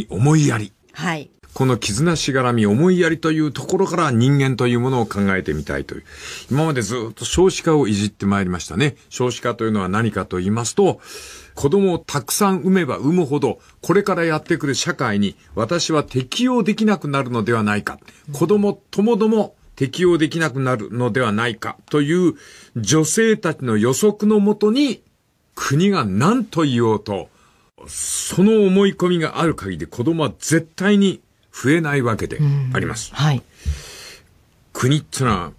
み、思いやり。はい。この絆しがらみ、思いやりというところから人間というものを考えてみたいという。今までずっと少子化をいじってまいりましたね。少子化というのは何かと言いますと、子供をたくさん産めば産むほど、これからやってくる社会に私は適応できなくなるのではないか。子供ともども適応できなくなるのではないかという女性たちの予測のもとに国が何と言おうと、その思い込みがある限り子供は絶対に増えないわけであります。はい。国ってのは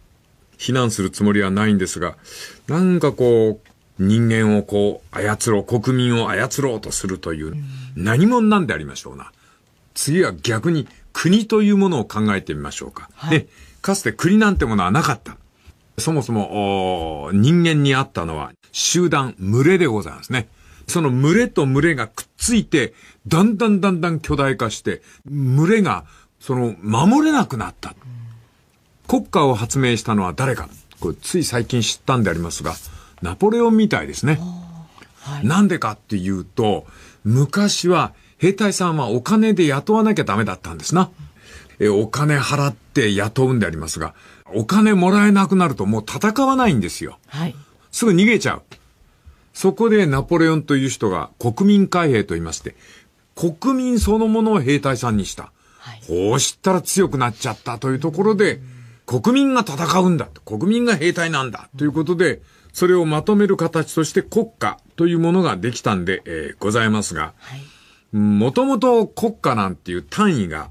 非難するつもりはないんですが、なんかこう、人間をこう操ろう、国民を操ろうとするという、何者なんでありましょうな。次は逆に国というものを考えてみましょうか。はいね、かつて国なんてものはなかった。そもそも、お人間にあったのは集団、群れでございますね。その群れと群れがくっついて、だんだんだんだん巨大化して、群れが、その、守れなくなった。国家を発明したのは誰か。これ、つい最近知ったんでありますが、ナポレオンみたいですね。なんでかっていうと、昔は兵隊さんはお金で雇わなきゃダメだったんですな。えお金払って雇うんでありますが、お金もらえなくなるともう戦わないんですよ。はい。すぐ逃げちゃう。そこでナポレオンという人が国民海兵と言いまして、国民そのものを兵隊さんにした。はいこうしたら強くなっちゃったというところで、国民が戦うんだ。国民が兵隊なんだ。ということで、それをまとめる形として国家というものができたんで、えーございますが、はい。もともと国家なんていう単位が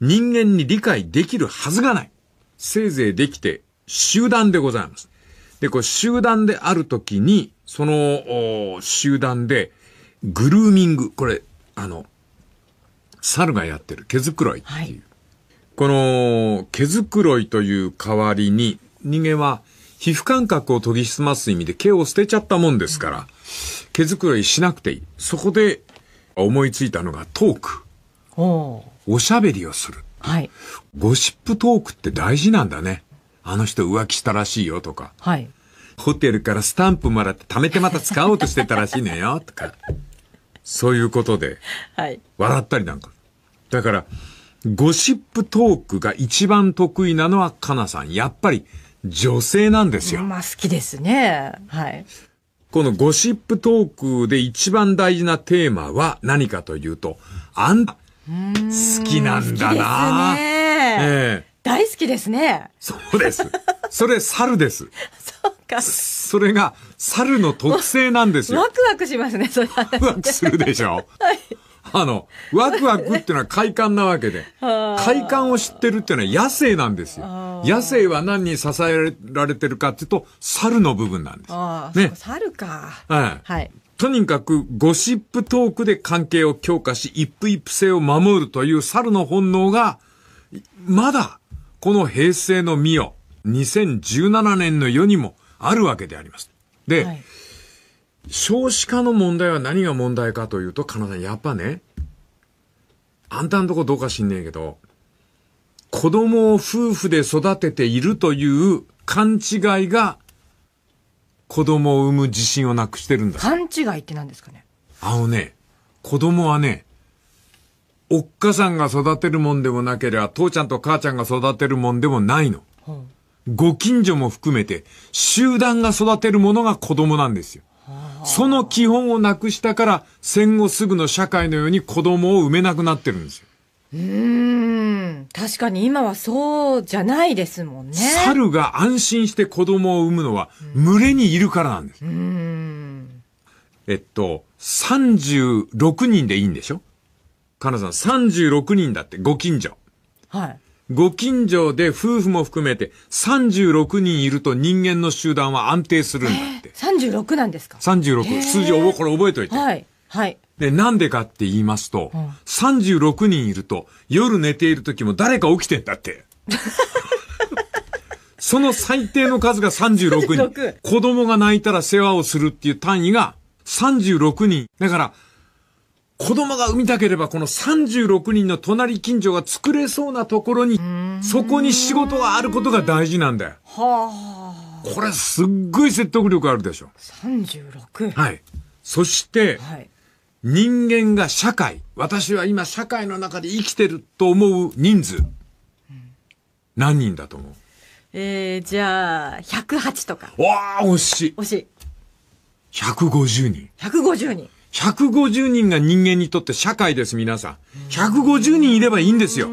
人間に理解できるはずがない。せいぜいできて集団でございます。で、こう集団であるときに、そのお集団でグルーミング、これ、あの、猿がやってる毛づくろいっていう。はいこの毛づくろいという代わりに人間は皮膚感覚を研ぎ澄ます意味で毛を捨てちゃったもんですから、毛づくろいしなくていい。そこで思いついたのがトーク。お。おしゃべりをする。はい。ゴシップトークって大事なんだね。あの人浮気したらしいよとか。はい。ホテルからスタンプもらって貯めてまた使おうとしてたらしいのよとか。そういうことではい。笑ったりなんか。だから、ゴシップトークが一番得意なのはカナさん。やっぱり女性なんですよ。まあ好きですね。はい。このゴシップトークで一番大事なテーマは何かというと、あんた、好きなんだな好きですね。ええ大好きですね。そうです。それ猿です。そうか。それが猿の特性なんですよワ。クワクしますね、それは。ワクワクするでしょ？あの、ワクワクっていうのは快感なわけで、快感を知ってるっていうのは野生なんですよ。野生は何に支えられてるかっていうと、猿の部分なんです。ああ、ね猿か。はい。はい。とにかくゴシップトークで関係を強化し、一夫一夫性を守るという猿の本能が、まだ、この平成の世、2017年の世にもあるわけであります。で、はい。少子化の問題は何が問題かというと、かなさん、やっぱね、あんたんとこどうか知んねえけど、子供を夫婦で育てているという勘違いが、子供を産む自信をなくしてるんだ。勘違いって何ですかね？あのね、子供はね、おっかさんが育てるもんでもなければ、父ちゃんと母ちゃんが育てるもんでもないの。ご近所も含めて、集団が育てるものが子供なんですよ。その基本をなくしたから、戦後すぐの社会のように子供を産めなくなってるんですよ。うーん。確かに今はそうじゃないですもんね。猿が安心して子供を産むのは、群れにいるからなんです。うーん。えっと、36人でいいんでしょ？かなさん、36人だって、ご近所。はい。ご近所で夫婦も含めて36人いると人間の集団は安定するんだって。36なんですか？36。数字をこれ覚えといて。はい。はい。で、なんでかって言いますと、ん36人いると夜寝ている時も誰か起きてんだって。その最低の数が36人。36子供が泣いたら世話をするっていう単位が36人。だから、子供が産みたければこの36人の隣近所が作れそうなところに、そこに仕事があることが大事なんだよ。はあ。これすっごい説得力あるでしょ。36。はい。そして、はい。人間が社会、私は今社会の中で生きてると思う人数、何人だと思う？えー、じゃあ、108とか。わあ、惜しい。惜しい。150人。150人。150人が人間にとって社会です、皆さん。150人いればいいんですよ。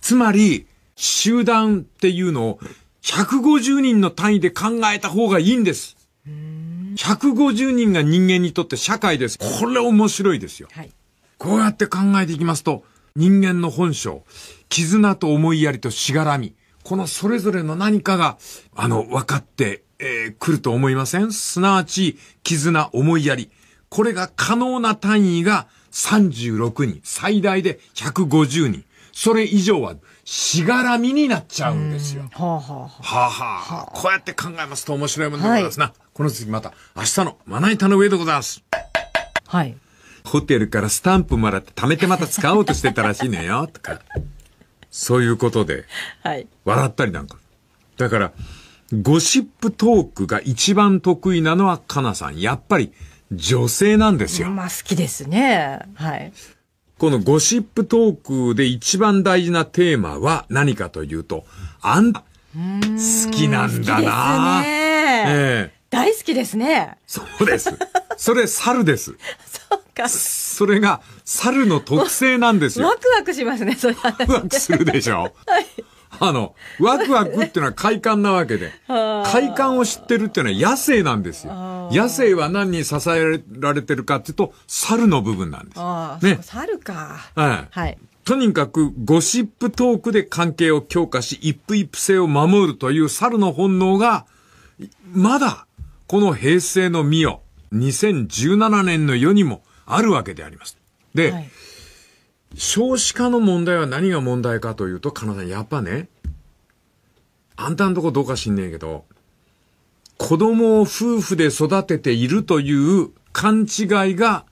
つまり、集団っていうのを150人の単位で考えた方がいいんです。150人が人間にとって社会です。これ面白いですよ。はい。こうやって考えていきますと、人間の本性、絆と思いやりとしがらみ、このそれぞれの何かが、あの、分かって、えー、くると思いません？すなわち、絆、思いやり。これが可能な単位が36人、最大で150人。それ以上は、しがらみになっちゃうんですよ。はあはあははあはあ、こうやって考えますと面白いものでございますな。この次また、明日のまな板の上でございます。あ。はい。ホテルからスタンプもらって貯めてまた使おうとしてたらしいのよ、とか。そういうことで、はい。笑ったりなんか。だから、ゴシップトークが一番得意なのはカナさん。やっぱり女性なんですよ。まあ好きですね。はい。このゴシップトークで一番大事なテーマは何かというと、あんた、好きなんだな好きですね。ええ大好きですね。そうです。それ猿です。そうか。それが猿の特性なんですよワ。クワクしますね、それは。ワクワクするでしょ。あの、ワクワクっていうのは快感なわけで、快感を知ってるっていうのは野生なんですよ。野生は何に支えられてるかっていうと、猿の部分なんです。ああ、ね猿か。はい。はい。とにかくゴシップトークで関係を強化し、一夫一夫制を守るという猿の本能が、まだ、この平成の美代、2017年の世にもあるわけであります。で、はい。少子化の問題は何が問題かというと、かなさん、やっぱね、あんたんとこどうか知んねえけど、子供を夫婦で育てているという勘違いが、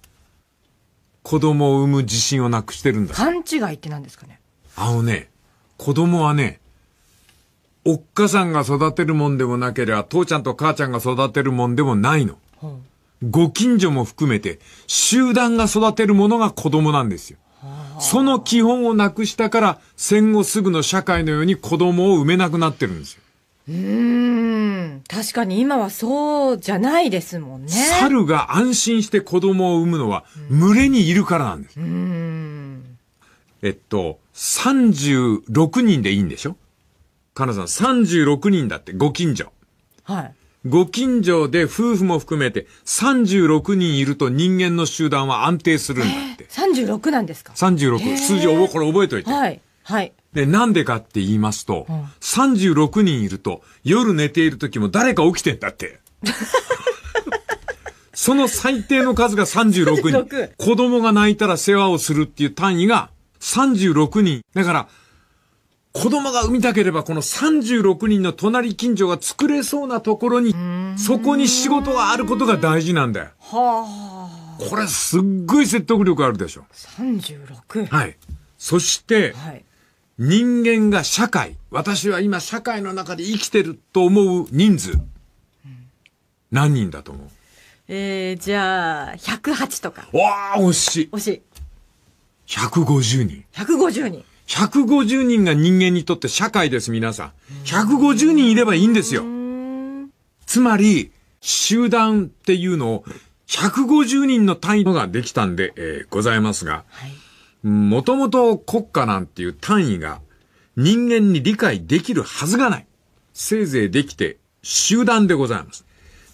子供を産む自信をなくしてるんだ。勘違いって何ですかね？あのね、子供はね、おっかさんが育てるもんでもなければ、父ちゃんと母ちゃんが育てるもんでもないの。ご近所も含めて、集団が育てるものが子供なんですよ。その基本をなくしたから、戦後すぐの社会のように子供を産めなくなってるんですよ。うーん。確かに今はそうじゃないですもんね。猿が安心して子供を産むのは、群れにいるからなんです。うーん。えっと、36人でいいんでしょ？かなさん、36人だって、ご近所。はい。ご近所で夫婦も含めて36人いると人間の集団は安定するんだって。36なんですか？36。数字をこれ覚えといて。はい。はい。で、なんでかって言いますと、ん36人いると夜寝ている時も誰か起きてんだって。その最低の数が36人。36子供が泣いたら世話をするっていう単位が36人。だから、子供が産みたければこの36人の隣近所が作れそうなところに、そこに仕事があることが大事なんだよ。はこれすっごい説得力あるでしょ。あ。36。はい。そして、はい。人間が社会、私は今社会の中で生きてると思う人数、何人だと思う？えー、じゃあ、108とか。わあ、惜しい。惜しい。150人。150人。150人が人間にとって社会です、皆さん。150人いればいいんですよ。つまり、集団っていうのを150人の単位ができたんで、えーございますが、はい。もともと国家なんていう単位が人間に理解できるはずがない。せいぜいできて集団でございます。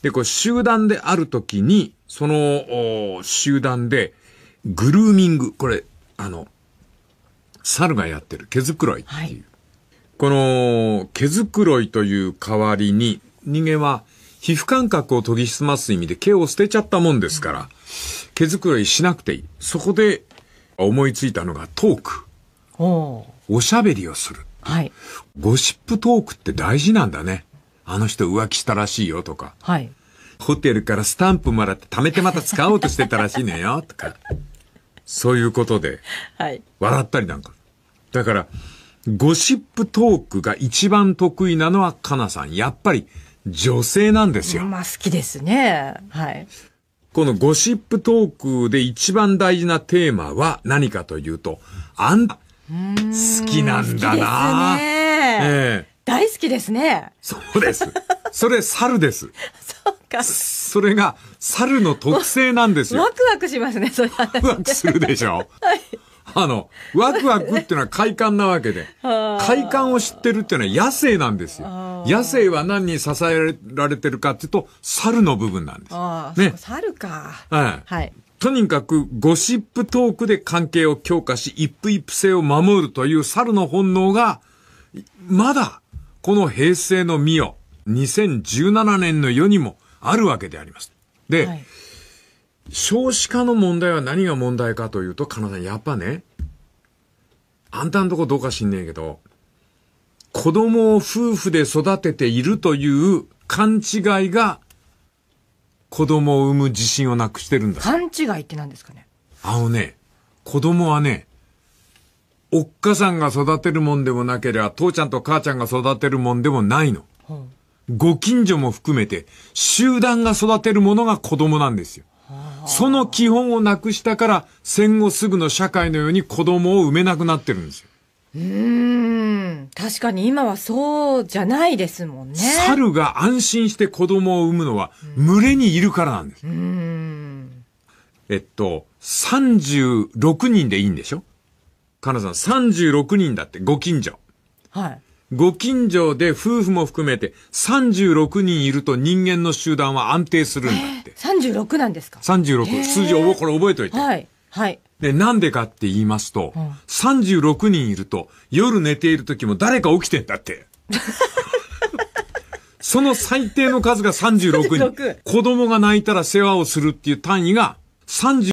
で、これ集団であるときに、そのお集団でグルーミング、これ、あの、猿がやってる毛づくろいっていう。はいこの毛づくろいという代わりに人間は皮膚感覚を研ぎ澄ます意味で毛を捨てちゃったもんですから、毛づくろいしなくていい。そこで思いついたのがトーク。おおおしゃべりをする。はい。ゴシップトークって大事なんだね。あの人浮気したらしいよとか。はい。ホテルからスタンプもらって貯めてまた使おうとしてたらしいのよとか。そういうことではい。笑ったりなんか。だから、ゴシップトークが一番得意なのはカナさん。やっぱり女性なんですよ。まあ好きですね。はい。このゴシップトークで一番大事なテーマは何かというと、あんた、好きなんだな好きですね。ええ大好きですね。そうです。それ猿です。そうか。それが猿の特性なんですよワ。クワクしますね、それは。ワクワクするでしょ。あの、ワクワクっていうのは快感なわけで、快感を知ってるっていうのは野生なんですよ。野生は何に支えられてるかっていうと、猿の部分なんです。ね猿か。はい。はい。とにかくゴシップトークで関係を強化し、一夫一夫性を守るという猿の本能が、まだ、この平成の美代、2017年の世にもあるわけであります。で、はい。少子化の問題は何が問題かというと、かなさん、やっぱね、あんたんとこどうか知んねえけど、子供を夫婦で育てているという勘違いが、子供を産む自信をなくしてるんだ。勘違いって何ですかね？あのね、子供はね、おっかさんが育てるもんでもなければ、父ちゃんと母ちゃんが育てるもんでもないの。ご近所も含めて、集団が育てるものが子供なんですよ。その基本をなくしたから、戦後すぐの社会のように子供を産めなくなってるんですよ。うーん。確かに今はそうじゃないですもんね。猿が安心して子供を産むのは、群れにいるからなんです。うーん。えっと、36人でいいんでしょ？かなさん、36人だって、ご近所。はい。ご近所で夫婦も含めて36人いると人間の集団は安定するんだって。36なんですか？36、数字をこれ覚えといて。はい。はい。で、なんでかって言いますと、ん36人いると夜寝ている時も誰か起きてんだって。その最低の数が36人。36子供が泣いたら世話をするっていう単位が30